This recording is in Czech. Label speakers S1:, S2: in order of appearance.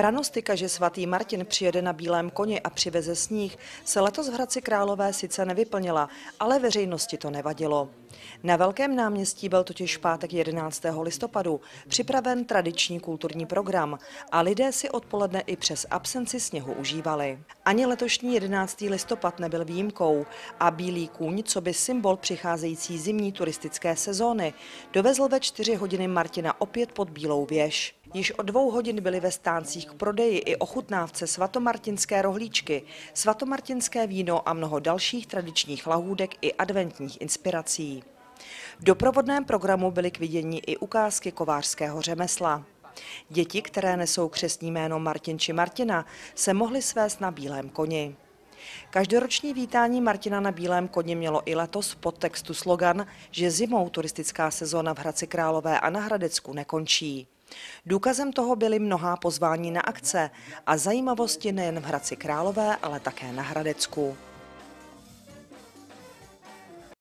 S1: Pranostika, že svatý Martin přijede na bílém koni a přiveze sníh, se letos v Hradci Králové sice nevyplnila, ale veřejnosti to nevadilo. Na Velkém náměstí byl totiž pátek 11. listopadu připraven tradiční kulturní program a lidé si odpoledne i přes absenci sněhu užívali. Ani letošní 11. listopad nebyl výjimkou a Bílý kůň, co by symbol přicházející zimní turistické sezóny, dovezl ve 4 hodiny Martina opět pod Bílou věž. Již o dvou hodin byly ve stáncích k prodeji i ochutnávce svatomartinské rohlíčky, svatomartinské víno a mnoho dalších tradičních lahůdek i adventních inspirací. V doprovodném programu byly k vidění i ukázky kovářského řemesla. Děti, které nesou křesní jméno Martin či Martina, se mohly svést na bílém koni. Každoroční vítání Martina na Bílém koni mělo i letos pod textu slogan, že zimou turistická sezóna v Hradci Králové a na Hradecku nekončí. Důkazem toho byly mnohá pozvání na akce a zajímavosti nejen v Hradci Králové, ale také na Hradecku.